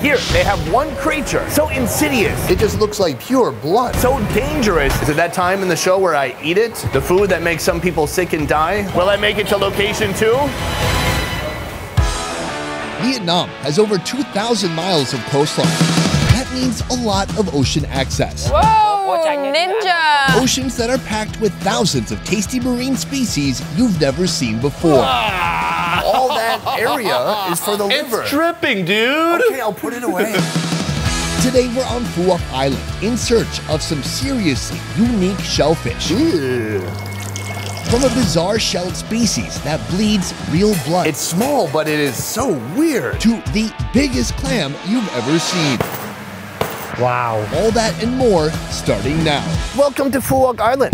Here, they have one creature so insidious, It just looks like pure blood. so dangerous. Is it that time in the show where I eat it? The food that makes some people sick and die? Will I make it to location two? Vietnam has over 2,000 miles of coastline. That means a lot of ocean access. Whoa, ninja! Oceans that are packed with thousands of tasty marine species you've never seen before. Ah. All that area is for the liver. It's dripping, dude. Okay, I'll put it away. Today we're on Phu Quoc Island in search of some seriously unique shellfish. From a bizarre shelled species that bleeds real blood It's small, but it is so weird. to the biggest clam you've ever seen. Wow. All that and more starting now. Welcome to Phu Quoc Island.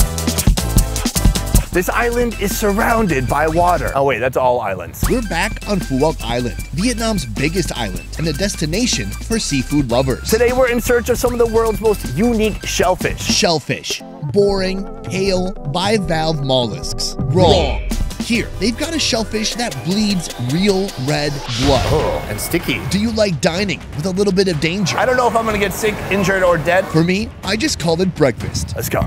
This island is surrounded by water. Oh wait, that's all islands. We're back on Phu Quoc Island, Vietnam's biggest island and a destination for seafood lovers. Today we're in search of some of the world's most unique shellfish. Shellfish, boring, pale, bivalve mollusks. Wrong. Here, they've got a shellfish that bleeds real red blood. Oh, and sticky. Do you like dining with a little bit of danger? I don't know if I'm gonna get sick, injured, or dead. For me, I just call it breakfast. Let's go.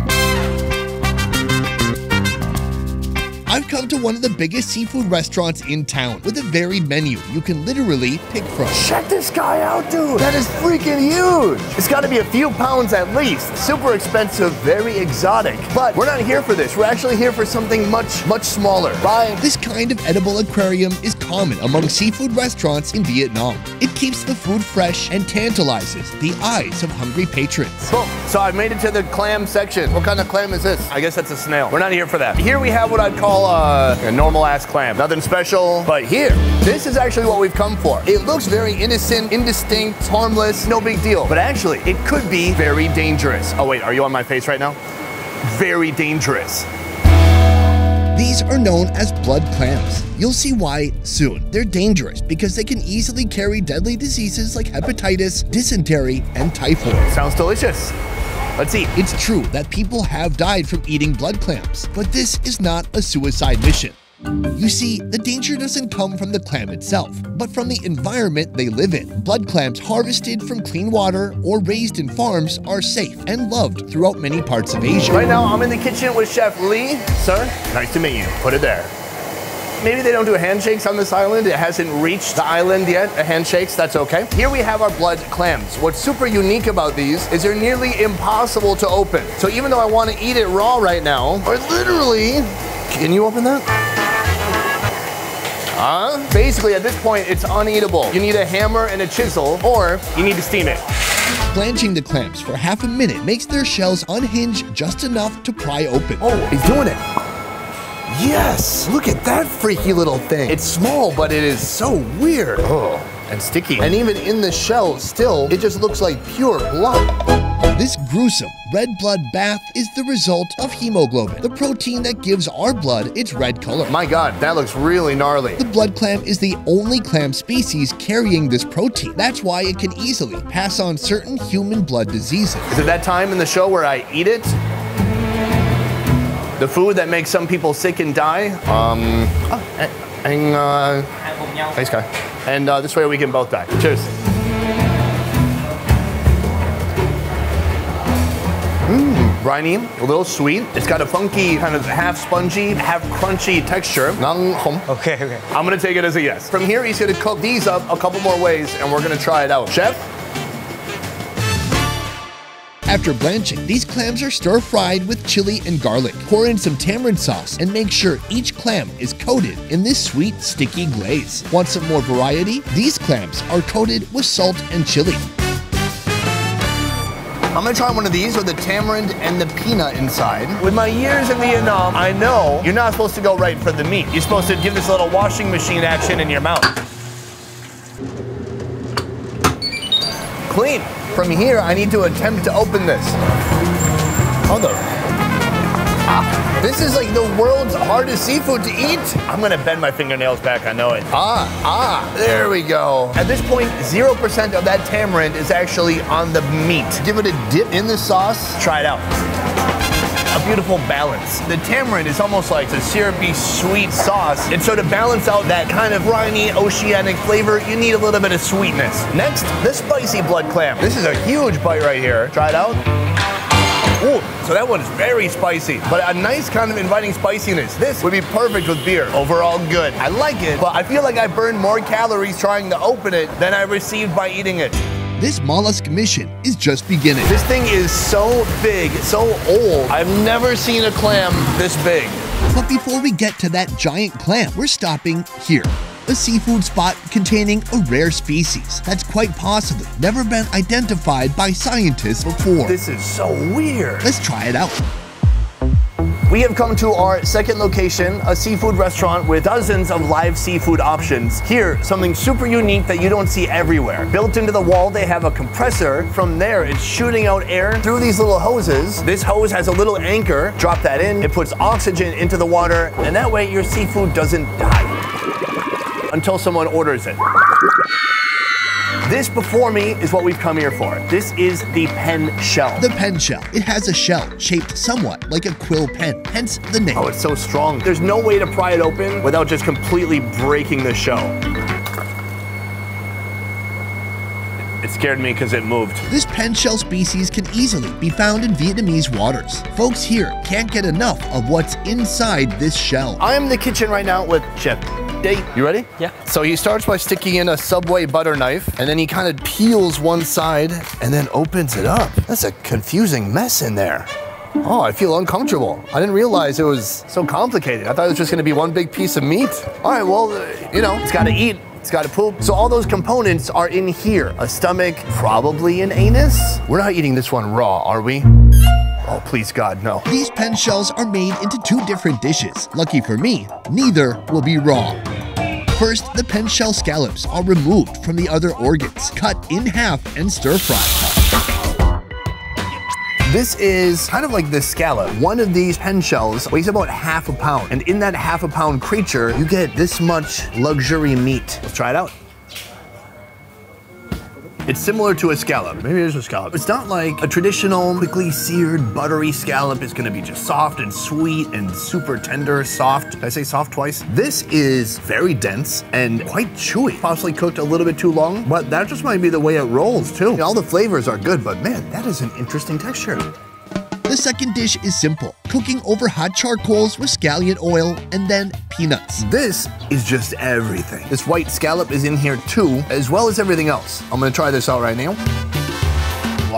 I've come to one of the biggest seafood restaurants in town with a varied menu you can literally pick from. Check this guy out, dude. That is freaking huge. It's gotta be a few pounds at least. Super expensive, very exotic. But we're not here for this. We're actually here for something much, much smaller. Bye. This kind of edible aquarium is common among seafood restaurants in Vietnam. It keeps the food fresh and tantalizes the eyes of hungry patrons. Boom. So I've made it to the clam section. What kind of clam is this? I guess that's a snail. We're not here for that. Here we have what I'd call uh, a normal ass clam. Nothing special. But here, this is actually what we've come for. It looks very innocent, indistinct, harmless, no big deal. But actually, it could be very dangerous. Oh wait, are you on my face right now? Very dangerous. These are known as blood clams. You'll see why soon. They're dangerous because they can easily carry deadly diseases like hepatitis, dysentery, and typhoid. Sounds delicious. Let's eat. It's true that people have died from eating blood clams, but this is not a suicide mission. You see, the danger doesn't come from the clam itself, but from the environment they live in. Blood clams harvested from clean water or raised in farms are safe and loved throughout many parts of Asia. Right now, I'm in the kitchen with Chef Lee. Sir, nice to meet you. Put it there. Maybe they don't do handshakes on this island. It hasn't reached the island yet. A handshakes, that's okay. Here we have our blood clams. What's super unique about these is they're nearly impossible to open. So even though I want to eat it raw right now, or literally, can you open that? Huh? Basically, at this point, it's uneatable. You need a hammer and a chisel, or you need to steam it. Blanching the clams for half a minute makes their shells unhinge just enough to pry open. Oh, he's doing it. Yes, look at that freaky little thing. It's small, but it is so weird. Oh, and sticky. And even in the shell, still, it just looks like pure blood. This gruesome red blood bath is the result of hemoglobin, the protein that gives our blood its red color. My God, that looks really gnarly. The blood clam is the only clam species carrying this protein. That's why it can easily pass on certain human blood diseases. Is it that time in the show where I eat it? The food that makes some people sick and die? Um, oh, and, and uh, thanks, guy. And uh, this way we can both die. Cheers. Mmm, briny, a little sweet. It's got a funky, kind of half spongy, half crunchy texture. Okay, okay. I'm gonna take it as a yes. From here, he's gonna cook these up a couple more ways, and we're gonna try it out. Chef? After blanching, these clams are stir fried with chili and garlic. Pour in some tamarind sauce and make sure each clam is coated in this sweet, sticky glaze. Want some more variety? These clams are coated with salt and chili. I'm gonna try one of these with the tamarind and the peanut inside. With my years in Vietnam, I know you're not supposed to go right for the meat. You're supposed to give this a little washing machine action in your mouth. Clean. From here, I need to attempt to open this. Oh, the. Ah, this is like the world's hardest seafood to eat. I'm gonna bend my fingernails back, I know it. Ah, ah, there we go. At this point, 0% of that tamarind is actually on the meat. Give it a dip in the sauce. Try it out. Beautiful balance. The tamarind is almost like a syrupy, sweet sauce. And so to balance out that kind of briny, oceanic flavor, you need a little bit of sweetness. Next, the spicy blood clam. This is a huge bite right here. Try it out. Ooh, so that one's very spicy, but a nice kind of inviting spiciness. This would be perfect with beer. Overall good. I like it, but I feel like I burned more calories trying to open it than I received by eating it. This mollusk mission is just beginning. This thing is so big, so old. I've never seen a clam this big. But before we get to that giant clam, we're stopping here. A seafood spot containing a rare species that's quite possibly never been identified by scientists before. This is so weird. Let's try it out. We have come to our second location, a seafood restaurant with dozens of live seafood options. Here, something super unique that you don't see everywhere. Built into the wall, they have a compressor. From there, it's shooting out air through these little hoses. This hose has a little anchor. Drop that in, it puts oxygen into the water, and that way your seafood doesn't die until someone orders it. This before me is what we've come here for. This is the pen shell. The pen shell. It has a shell shaped somewhat like a quill pen, hence the name. Oh, it's so strong. There's no way to pry it open without just completely breaking the shell. It scared me because it moved. This pen shell species can easily be found in Vietnamese waters. Folks here can't get enough of what's inside this shell. I am in the kitchen right now with Chef Date. You ready? Yeah. So he starts by sticking in a Subway butter knife, and then he kind of peels one side and then opens it up. That's a confusing mess in there. Oh, I feel uncomfortable. I didn't realize it was so complicated. I thought it was just gonna be one big piece of meat. All right, well, uh, you know, it's gotta eat. It's got to poop. So all those components are in here. A stomach, probably an anus. We're not eating this one raw, are we? Oh, please God, no. These pen shells are made into two different dishes. Lucky for me, neither will be raw. First, the pen shell scallops are removed from the other organs, cut in half and stir fried. This is kind of like the scallop. One of these pen shells weighs about half a pound. And in that half a pound creature, you get this much luxury meat. Let's try it out. It's similar to a scallop. Maybe it is a scallop. It's not like a traditional, quickly seared, buttery scallop. It's gonna be just soft and sweet and super tender, soft. Did I say soft twice? This is very dense and quite chewy. Possibly cooked a little bit too long, but that just might be the way it rolls too. All the flavors are good, but man, that is an interesting texture. The second dish is simple, cooking over hot charcoals with scallion oil and then peanuts. This is just everything. This white scallop is in here too, as well as everything else. I'm gonna try this out right now.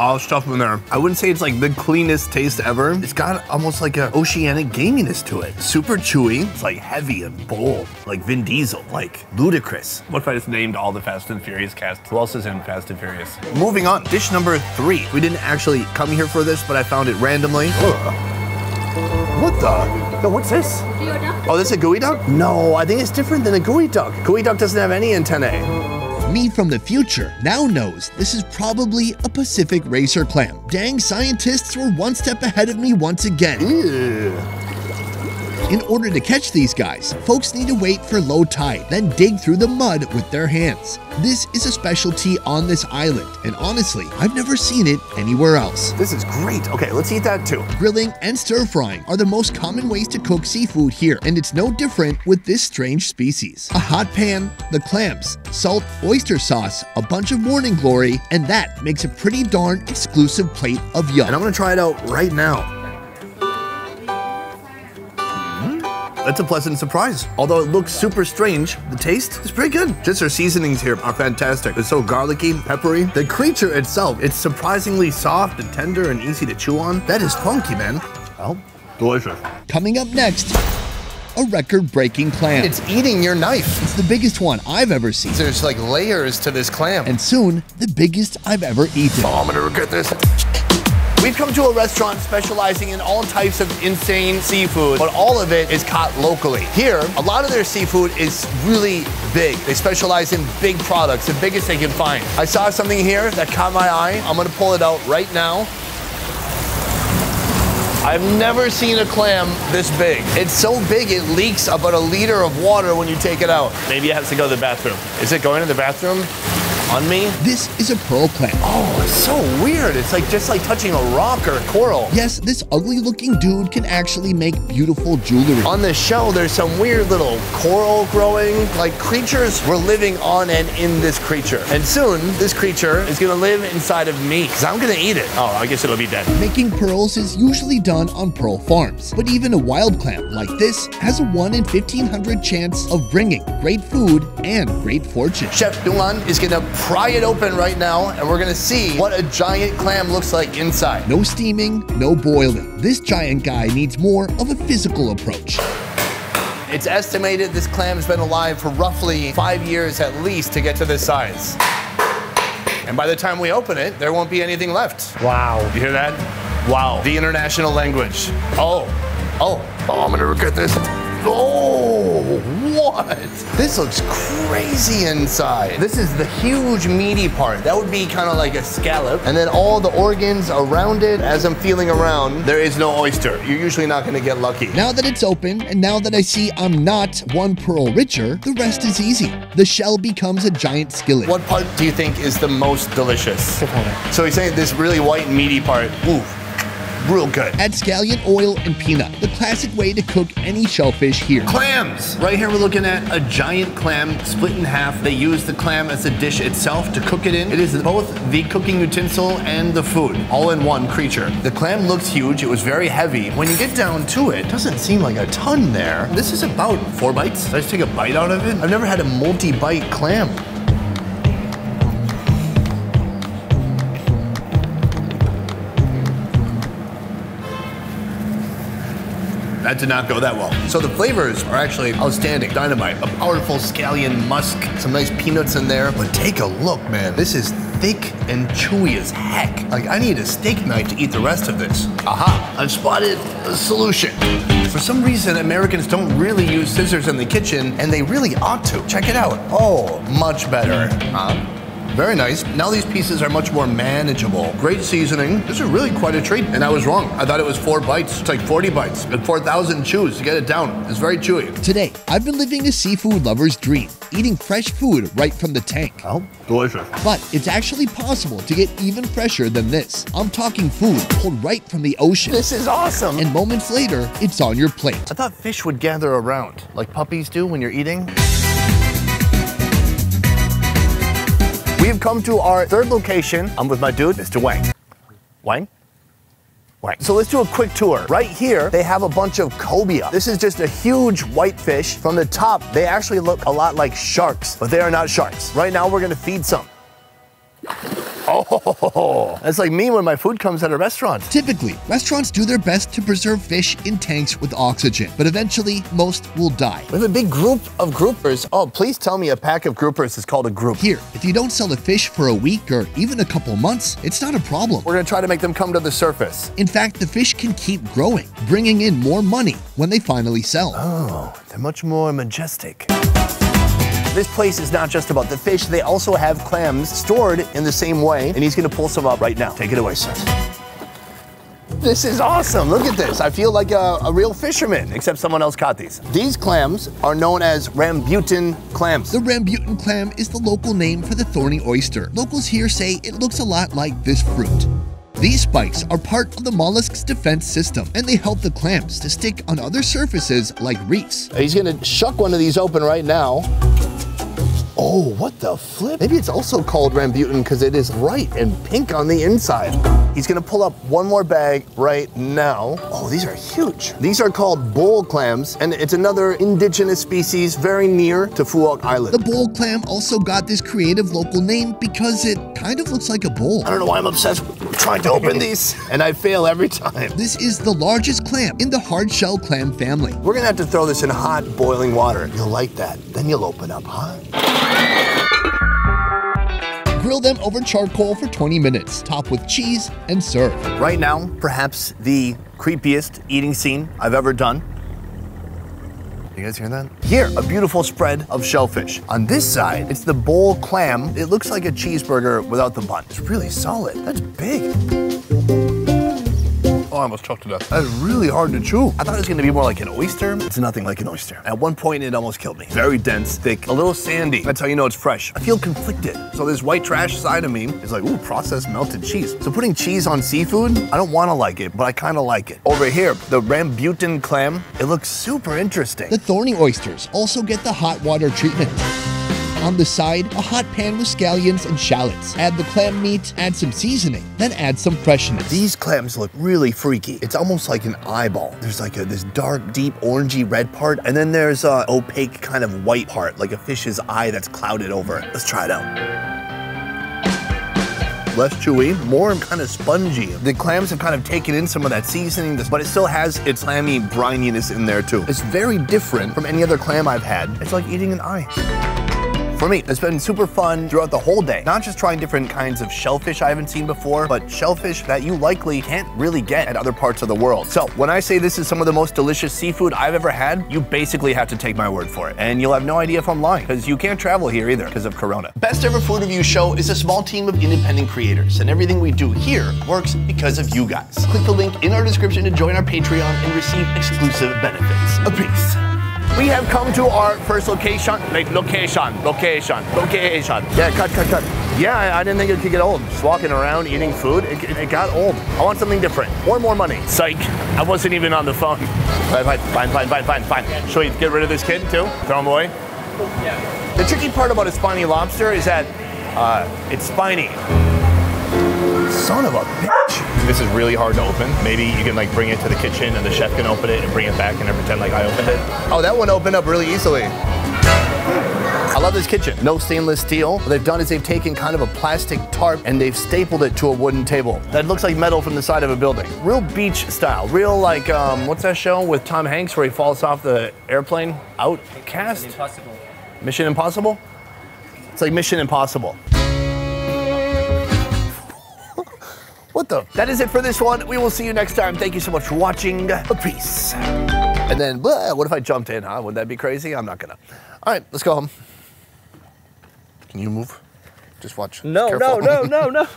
A lot of stuff in there. I wouldn't say it's like the cleanest taste ever. It's got almost like an oceanic gaminess to it. Super chewy. It's like heavy and bold, like Vin Diesel, like Ludacris. What if I just named all the Fast and Furious cast? Who else is in Fast and Furious? Moving on, dish number three. We didn't actually come here for this, but I found it randomly. Ugh. What the? No, what's this? Oh, this is a geoduck? No, I think it's different than a geoduck. Gooey duck doesn't have any antennae. Me from the future now knows this is probably a Pacific razor clam. Dang, scientists were one step ahead of me once again. Ew. In order to catch these guys, folks need to wait for low tide, then dig through the mud with their hands. This is a specialty on this island, and honestly, I've never seen it anywhere else. This is great. Okay, let's eat that too. Grilling and stir frying are the most common ways to cook seafood here, and it's no different with this strange species. A hot pan, the clams, salt, oyster sauce, a bunch of morning glory, and that makes a pretty darn exclusive plate of yum. And I'm gonna try it out right now. That's a pleasant surprise. Although it looks super strange, the taste is pretty good. Just their seasonings here are fantastic. It's so garlicky, peppery. The creature itself, it's surprisingly soft and tender and easy to chew on. That is funky, man. Well, delicious. Coming up next, a record-breaking clam. It's eating your knife. It's the biggest one I've ever seen, There's like layers to this clam. and soon the biggest I've ever eaten. Oh, I'm gonna regret this. We've come to a restaurant specializing in all types of insane seafood, but all of it is caught locally. Here, a lot of their seafood is really big. They specialize in big products, the biggest they can find. I saw something here that caught my eye. I'm gonna pull it out right now. I've never seen a clam this big. It's so big it leaks about a liter of water when you take it out. Maybe it has to go to the bathroom. Is it going to the bathroom? On me. This is a pearl clam. Oh, it's so weird. It's like just like touching a rock or a coral. Yes, this ugly looking dude can actually make beautiful jewelry. On the shell, there's some weird little coral growing, like creatures were living on and in this creature. And soon, this creature is gonna live inside of me, because I'm gonna eat it. Oh, I guess it'll be dead. Making pearls is usually done on pearl farms, but even a wild clam like this has a 1 in 1500 chance of bringing great food and great fortune. Chef Duan is gonna pry it open right now, and we're gonna see what a giant clam looks like inside. No steaming, no boiling. This giant guy needs more of a physical approach. It's estimated this clam has been alive for roughly five years at least to get to this size. And by the time we open it, there won't be anything left. Wow. You hear that? Wow. The international language. Oh, oh, oh, I'm gonna regret this. Oh, what? This looks crazy inside. This is the huge meaty part. That would be kind of like a scallop. And then all the organs around it, as I'm feeling around, there is no oyster. You're usually not gonna get lucky. Now that it's open, and now that I see I'm not one pearl richer, the rest is easy. The shell becomes a giant skillet. What part do you think is the most delicious? So he's saying this really white meaty part. Ooh, real good. Add scallion oil and peanut, the classic way to cook any shellfish here. Clams! Right here we're looking at a giant clam split in half. They use the clam as a dish itself to cook it in. It is both the cooking utensil and the food, all in one creature. The clam looks huge, it was very heavy. When you get down to it, it doesn't seem like a ton there. This is about four bites. Did I just take a bite out of it? I've never had a multi-bite clam. That did not go that well. So the flavors are actually outstanding. Dynamite, a powerful scallion musk, some nice peanuts in there. But take a look, man. This is thick and chewy as heck. Like I need a steak knife to eat the rest of this. Aha, I've spotted a solution. For some reason, Americans don't really use scissors in the kitchen, and they really ought to. Check it out. Oh, much better. Mm-hmm. Huh? Very nice. Now these pieces are much more manageable. Great seasoning. This is really quite a treat. And I was wrong. I thought it was four bites. It's like 40 bites and 4,000 chews to get it down. It's very chewy. Today, I've been living a seafood lover's dream, eating fresh food right from the tank. Oh, delicious. But it's actually possible to get even fresher than this. I'm talking food pulled right from the ocean. This is awesome. And moments later, it's on your plate. I thought fish would gather around, like puppies do when you're eating. We've come to our third location. I'm with my dude, Mr. Wang. Wang? Wang. So let's do a quick tour. Right here, they have a bunch of cobia. This is just a huge white fish. From the top, they actually look a lot like sharks, but they are not sharks. Right now, we're gonna feed some. Oh, that's like me when my food comes at a restaurant. Typically, restaurants do their best to preserve fish in tanks with oxygen, but eventually, most will die. We have a big group of groupers. Oh, please tell me a pack of groupers is called a group. Here, if you don't sell the fish for a week or even a couple months, it's not a problem. We're gonna try to make them come to the surface. In fact, the fish can keep growing, bringing in more money when they finally sell. Oh, they're much more majestic. This place is not just about the fish, they also have clams stored in the same way, and he's gonna pull some up right now. Take it away, sir. This is awesome. Look at this. I feel like a, a, real fisherman, except someone else caught these. These clams are known as rambutan clams. The rambutan clam is the local name for the thorny oyster. Locals here say it looks a lot like this fruit. These spikes are part of the mollusk's defense system, and they help the clams to stick on other surfaces like reefs. He's gonna shuck one of these open right now. Oh, what the flip? Maybe it's also called rambutan because it is bright and pink on the inside. He's gonna pull up one more bag right now. Oh, these are huge. These are called bull clams, and it's another indigenous species very near to Phu Quoc Island. The bull clam also got this creative local name because it kind of looks like a bull. I don't know why I'm obsessed with trying to open these, and I fail every time. This is the largest clam in the hard shell clam family. We're gonna have to throw this in hot, boiling water. You'll like that. Then you'll open up, huh? Grill them over charcoal for 20 minutes, top with cheese, and serve. Right now, perhaps the creepiest eating scene I've ever done. You guys hear that? Here, a beautiful spread of shellfish. On this side, it's the bull clam. It looks like a cheeseburger without the bun. It's really solid. That's big. Oh, I almost choked to death. That is really hard to chew. I thought it was gonna be more like an oyster. It's nothing like an oyster. At one point, it almost killed me. Very dense, thick, a little sandy. That's how you know it's fresh. I feel conflicted. So this white trash side of me is like, ooh, processed melted cheese. So putting cheese on seafood, I don't wanna like it, but I kinda like it. Over here, the rambutan clam, it looks super interesting. The thorny oysters also get the hot water treatment. On the side, a hot pan with scallions and shallots. Add the clam meat, add some seasoning, then add some freshness. These clams look really freaky. It's almost like an eyeball. There's like a, this dark, deep, orangey red part, and then there's a opaque kind of white part, like a fish's eye that's clouded over. Let's try it out less chewy, more kind of spongy. The clams have kind of taken in some of that seasoning, but it still has its clammy brininess in there too. It's very different from any other clam I've had. It's like eating an eye for me. It's been super fun throughout the whole day. Not just trying different kinds of shellfish I haven't seen before, but shellfish that you likely can't really get at other parts of the world. So when I say this is some of the most delicious seafood I've ever had, you basically have to take my word for it. And you'll have no idea if I'm lying, because you can't travel here either because of Corona. Best Ever Food Review Show is a small team of independent creators, and everything we do here works because of you guys. Click the link in our description to join our Patreon and receive exclusive benefits. A peace. We have come to our first location, like location, location, location. Yeah, cut, cut, cut. Yeah, I, I didn't think it could get old. Just walking around eating food, it, it, it, got old. I want something different or more money. Psych, I wasn't even on the phone. Fine, fine, fine, fine, fine, fine, fine. Should we get rid of this kid too? Throw him away? Yeah. The tricky part about a spiny lobster is that uh, it's spiny. Son of a bitch. This is really hard to open. Maybe you can like bring it to the kitchen and the chef can open it and bring it back and pretend like I opened it. Oh, that one opened up really easily. I love this kitchen. No stainless steel. What they've done is they've taken kind of a plastic tarp and they've stapled it to a wooden table. That looks like metal from the side of a building. Real beach style. Real like, um, what's that show with Tom Hanks where he falls off the airplane? Outcast? Mission Impossible. Mission Impossible? It's like Mission Impossible. What the? That is it for this one. We will see you next time. Thank you so much for watching. Peace. And then, blah, what if I jumped in, huh? Wouldn't that be crazy? I'm not gonna. All right, let's go home. Can you move? Just watch. No, no, no, no, no.